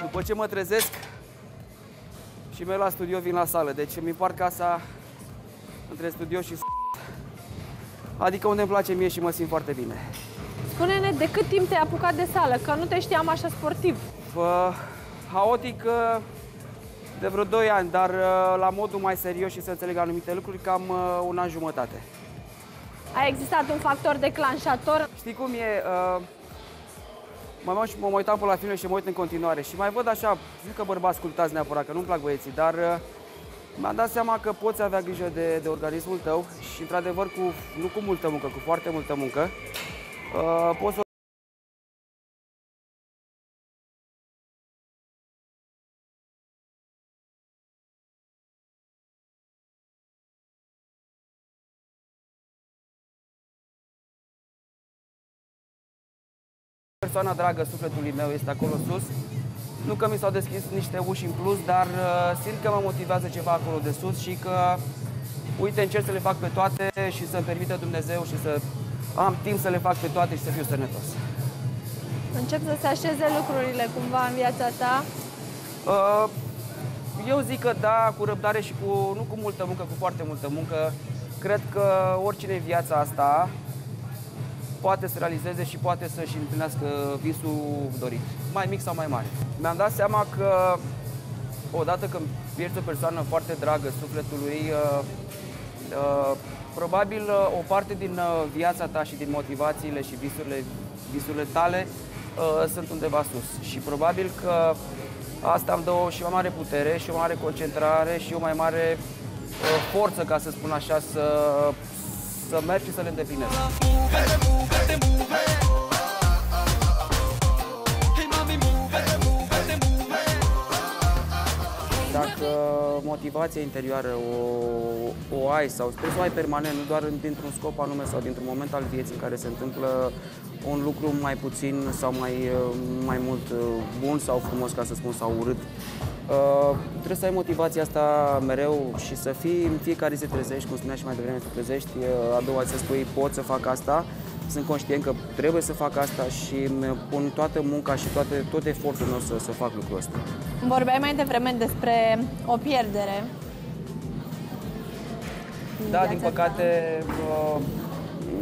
După ce mă trezesc și merg la studio, vin la sală. Deci îmi împart casa între studio și s- Adică unde îmi place mie și mă simt foarte bine. Spune-ne de cât timp te-ai apucat de sală, că nu te știam așa sportiv. Bă, haotic uh, de vreo 2 ani, dar uh, la modul mai serios și să înțeleg anumite lucruri, cam uh, un an jumătate. A existat un factor declanșator. Știi cum e? Uh, mă, mă, mă mai uitam pe la filme și mă uit în continuare și mai văd așa, zic că bărbați cultați neapărat, că nu-mi plac băieții, dar uh, mi-am dat seama că poți avea grijă de, de organismul tău și într-adevăr cu, nu cu multă muncă, cu foarte multă muncă, uh, poți să Persoana dragă sufletului meu este acolo sus. Nu că mi s-au deschis niște uși în plus, dar uh, simt că mă motivează ceva acolo de sus și că, uite, încerc să le fac pe toate și să-mi permită Dumnezeu și să am timp să le fac pe toate și să fiu sănătos. Încep să se așeze lucrurile cumva în viața ta. Uh, eu zic că da, cu răbdare și cu, nu cu multă muncă, cu foarte multă muncă. Cred că oricine în viața asta poate să realizeze și poate să-și împlinească visul dorit, mai mic sau mai mare. Mi-am dat seama că odată când pierzi o persoană foarte dragă sufletului, uh, uh, probabil uh, o parte din uh, viața ta și din motivațiile și visurile, visurile tale uh, sunt undeva sus. Și probabil că asta îmi dă o și o mai mare putere și o mai mare concentrare și o mai mare uh, forță, ca să spun așa, să, să merg și să le îndeplinesc. Dacă motivația interioară o, o ai sau sper să o ai permanent, nu doar dintr-un scop anume sau dintr-un moment al vieții în care se întâmplă un lucru mai puțin sau mai, mai mult uh, bun sau frumos, ca să spun, sau urât, uh, trebuie să ai motivația asta mereu și să fii în fiecare zi te trezești, cum spunea și mai devreme, te trezești, uh, a doua zi să spui pot să fac asta, sunt conștient că trebuie să fac asta și îmi pun toată munca și toate, tot efortul meu să, să fac lucrul ăsta. Vorbeai mai devreme despre o pierdere. în Da, viața din ta. păcate, uh,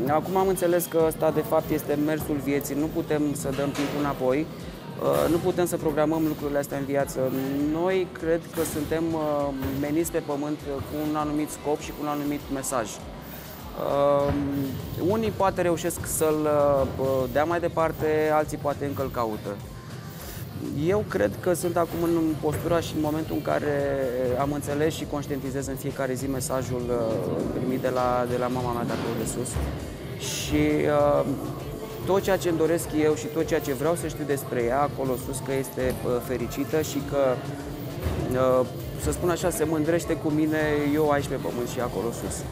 acum am înțeles că ăsta de fapt este mersul vieții. Nu putem să dăm timpul înapoi, uh, nu putem să programăm lucrurile astea în viață. Noi cred că suntem uh, meniți pe pământ cu un anumit scop și cu un anumit mesaj. Uh, unii poate reușesc să-l uh, dea mai departe, alții poate încă îl caută. Eu cred că sunt acum în postura și în momentul în care am înțeles și conștientizez în fiecare zi mesajul uh, primit de la, de la mama mea de acolo de sus. Și uh, tot ceea ce îmi doresc eu și tot ceea ce vreau să știu despre ea acolo sus, că este uh, fericită și că, uh, să spun așa, se mândrește cu mine eu aici pe pământ și acolo sus. Uh,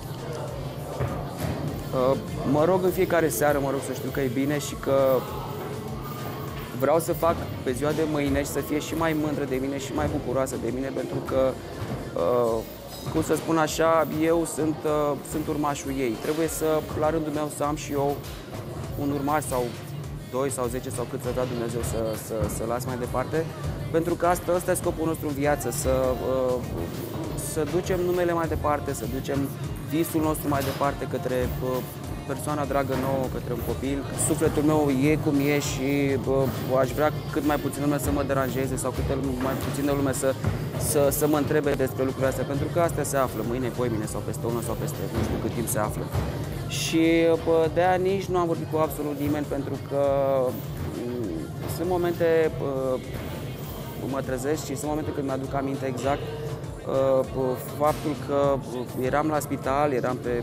Mă rog în fiecare seară, mă rog să știu că e bine și că vreau să fac pe ziua de mâine și să fie și mai mândră de mine și mai bucuroasă de mine pentru că, uh, cum să spun așa, eu sunt, uh, sunt urmașul ei. Trebuie să, la rândul meu, să am și eu un urmaș sau 2 sau 10 sau cât să dea Dumnezeu să, să, să las mai departe, pentru că asta, asta e scopul nostru în viață, să, uh, să ducem numele mai departe, să ducem visul nostru mai departe către uh, persoana dragă nouă, către un copil. Sufletul meu e cum e și uh, aș vrea cât mai puțin lume să mă deranjeze sau cât mai puțină lume să, să, să mă întrebe despre lucrurile astea, pentru că astea se află mâine, poimine sau peste unul sau peste nu știu cât timp se află. Și bă, de aia nici nu am vorbit cu absolut nimeni pentru că mm, sunt momente bă, mă trezesc și sunt momente când mi-aduc aminte exact uh, faptul că eram la spital, eram pe,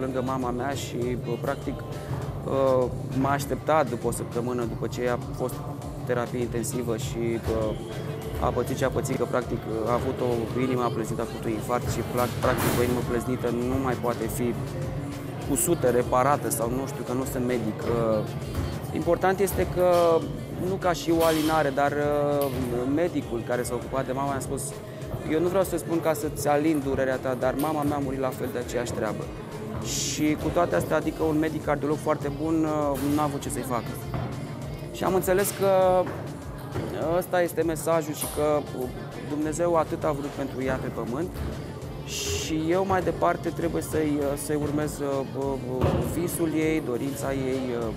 lângă mama mea și practic uh, m-a așteptat după o săptămână, după ce a fost terapie intensivă și uh, a pățit ce a pățit, că practic a avut o inimă plăznită, a avut un infarct și practic o inimă plăznită nu mai poate fi cusută, reparată sau nu știu, că nu sunt medic. Important este că nu ca și o alinare, dar uh, medicul care s-a ocupat de mama mi-a spus eu nu vreau să spun ca să-ți alin durerea ta, dar mama mea a murit la fel de aceeași treabă. Și cu toate astea, adică un medic cardiolog foarte bun uh, n-a avut ce să-i facă. Și am înțeles că ăsta este mesajul și că Dumnezeu atât a vrut pentru ea pe pământ și eu mai departe trebuie să-i, să urmez uh, uh, visul ei, dorința ei uh,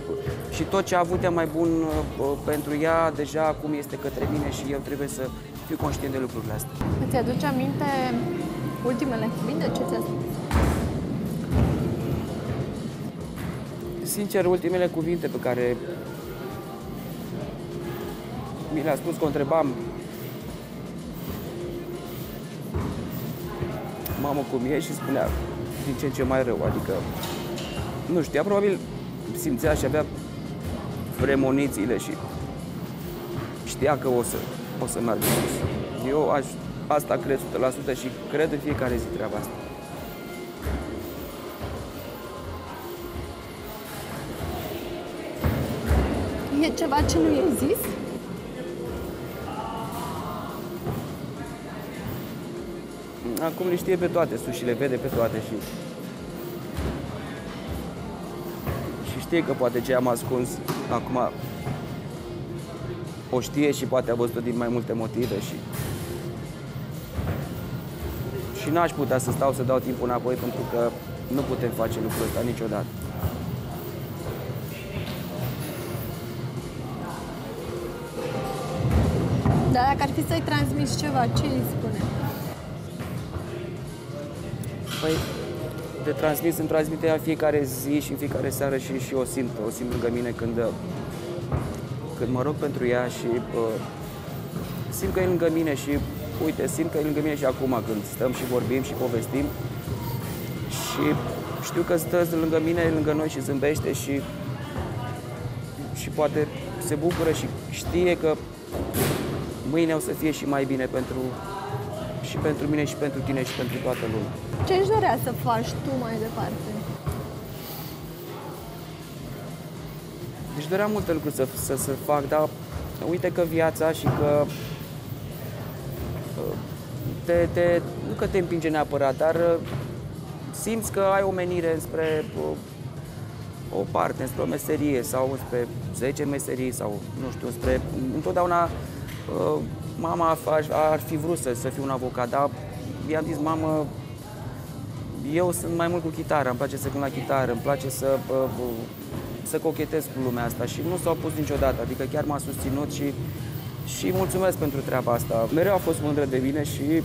și tot ce a avut ea mai bun pentru ea, deja acum este către mine și eu trebuie să fiu conștient de lucrurile astea. Îți aduce aminte ultimele cuvinte? Ce ți-a spus? Sincer, ultimele cuvinte pe care mi le-a spus că o întrebam mamă cum e și spunea din ce în ce mai rău, adică nu știa, probabil simțea și avea premonițiile și știa că o să, o să meargă sus. Eu aș, asta cred 100% și cred în fiecare zi treaba asta. E ceva ce nu e zis? Acum le știe pe toate sus și le vede pe toate și... Și știe că poate ce am ascuns acum o știe și poate a văzut din mai multe motive și... Și n-aș putea să stau să dau timpul înapoi pentru că nu putem face lucrul ăsta niciodată. Dar dacă ar fi să-i transmiți ceva, ce îi spune? Păi, de transmis îmi transmite ea fiecare zi și în fiecare seară și, și o simt, o simt lângă mine când, când mă rog pentru ea și uh, simt că e lângă mine și uite, simt că e lângă mine și acum când stăm și vorbim și povestim. Și știu că stă lângă mine, lângă noi și zâmbește și, și poate se bucură și știe că mâine o să fie și mai bine pentru, și pentru mine și pentru tine și pentru toată lumea. Ce își dorea să faci tu mai departe? Deci doream multe lucruri să, să, să fac, dar uite că viața și că uh, te, te, nu că te împinge neapărat, dar uh, simți că ai o menire spre o, uh, o parte, spre o meserie sau spre 10 meserii sau nu știu, spre întotdeauna mama ar, ar fi vrut să, să fiu un avocat, dar i-am zis, mamă, eu sunt mai mult cu chitară, îmi place să cânt la chitară, îmi place să, să cochetez cu lumea asta și nu s-au pus niciodată, adică chiar m-a susținut și, și mulțumesc pentru treaba asta. Mereu a fost mândră de mine și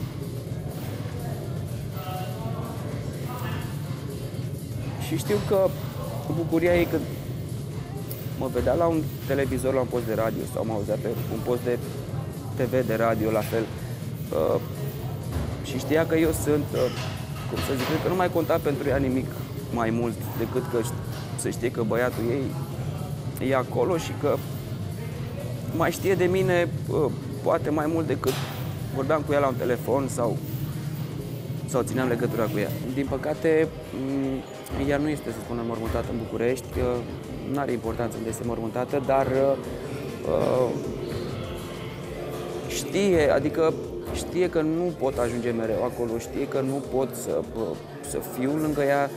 și știu că bucuria ei când mă vedea la un televizor, la un post de radio sau mă auzea pe un post de TV, de radio, la fel. Uh, și știa că eu sunt, uh, cum să zic, cred că nu mai conta pentru ea nimic mai mult decât că să știe că băiatul ei e acolo și că mai știe de mine uh, poate mai mult decât vorbeam cu ea la un telefon sau, sau țineam legătura cu ea. Din păcate, mm, ea nu este, să spunem, mormântată în București, nu are importanță unde este mormântată, dar uh, știe, adică știe că nu pot ajunge mereu acolo, știe că nu pot să, să fiu lângă ea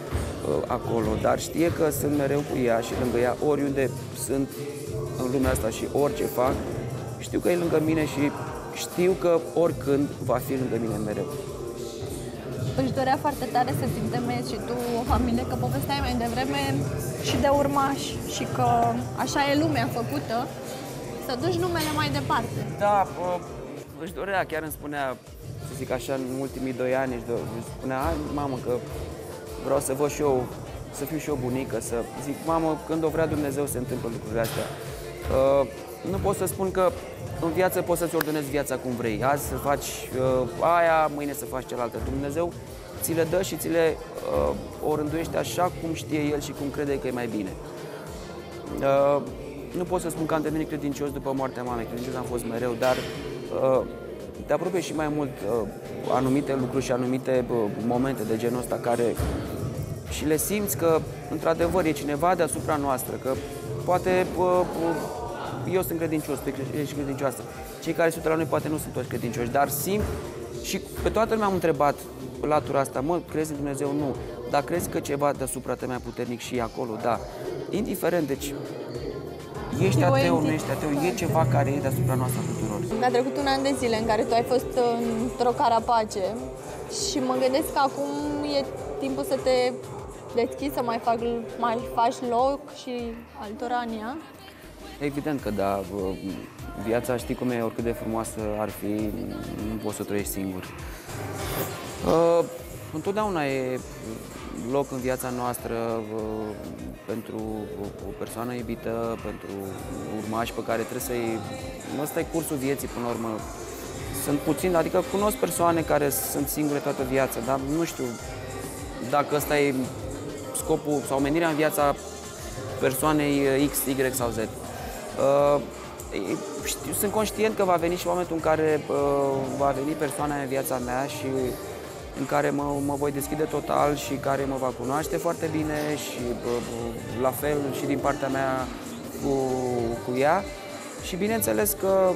acolo, dar știe că sunt mereu cu ea și lângă ea oriunde sunt în lumea asta și orice fac, știu că e lângă mine și știu că oricând va fi lângă mine mereu. Își dorea foarte tare să-ți întemeiezi și tu o familie, că povesteai mai devreme și de urmași și că așa e lumea făcută să duci numele mai departe. Da, își dorea, chiar îmi spunea, să zic așa, în ultimii doi ani, își, do- își spunea, mamă, că vreau să văd și eu, să fiu și eu bunică, să zic, mamă, când o vrea Dumnezeu se întâmplă lucrurile astea. Uh, nu pot să spun că în viață poți să-ți ordonezi viața cum vrei. Azi să faci uh, aia, mâine să faci cealaltă. Dumnezeu ți le dă și ți le uh, o rânduiește așa cum știe El și cum crede că e mai bine. Uh, nu pot să spun că am devenit credincios după moartea mamei, credincios am fost mereu, dar uh, te apropie și mai mult uh, anumite lucruri și anumite uh, momente de genul ăsta care și le simți că într-adevăr e cineva deasupra noastră, că poate uh, eu sunt credincios, tu ești credincioasă. Cei care sunt la noi poate nu sunt toți credincioși, dar simt și pe toată lumea am întrebat latura asta, mă, crezi în Dumnezeu? Nu. Dar crezi că ceva deasupra te mai puternic și e acolo? Da. Indiferent, deci ești E o ateu, nu entitate. ești ateu, e ceva care e deasupra noastră a tuturor. Mi-a trecut un an de zile în care tu ai fost într-o carapace și mă gândesc că acum e timpul să te deschizi, să mai, fac, mai faci loc și altora în ea. Evident că da, bă, viața știi cum e, oricât de frumoasă ar fi, nu poți să o trăiești singur. Uh, întotdeauna e loc în viața noastră uh, pentru o, o persoană iubită, pentru urmași pe care trebuie să-i... Ăsta e cursul vieții până la urmă. Sunt puțin, adică cunosc persoane care sunt singure toată viața, dar nu știu dacă ăsta e scopul sau menirea în viața persoanei X, Y sau Z. Uh, e- știu, sunt conștient că va veni și momentul în care uh, va veni persoana în viața mea și în care mă, mă voi deschide total și care mă va cunoaște foarte bine și uh, la fel și din partea mea cu, cu ea. Și bineînțeles că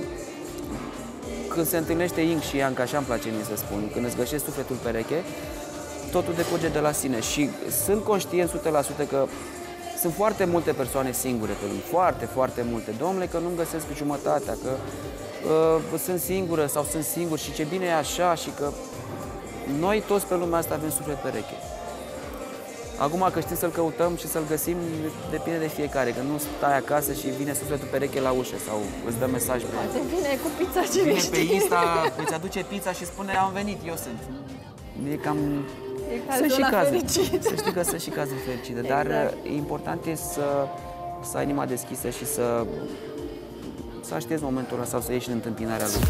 când se întâlnește Ing și Yang, așa îmi place mie să spun, când îți găsești sufletul pereche, totul decurge de la sine și sunt conștient 100% că sunt foarte multe persoane singure pe lume, foarte, foarte multe. Domnule, că nu-mi găsesc jumătatea, că uh, sunt singură sau sunt singur și ce bine e așa și că noi toți pe lumea asta avem suflet pereche. Acum că știm să-l căutăm și să-l găsim, depinde de fiecare, că nu stai acasă și vine sufletul pereche la ușă sau îți dă mesaj pe Poate vine cu pizza și vine știi. pe Insta, îți aduce pizza și spune am venit, eu sunt. E cam... E Sunt cazul și la cazuri. fericit. Să știi că sunt și cazuri fericite, dar Exact. uh, important e să, să ai inima deschisă și să, să aștepți momentul ăla sau să ieși în întâmpinarea lui.